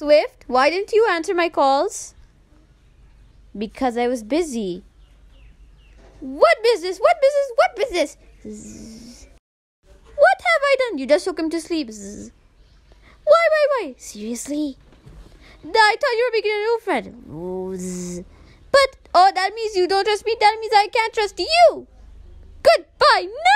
Swift, why didn't you answer my calls? Because I was busy. What business? What business? What business? What have I done? You just took him to sleep. Why, why, why? Seriously? I thought you were making a new friend. But, oh, that means you don't trust me. That means I can't trust you. Goodbye. No!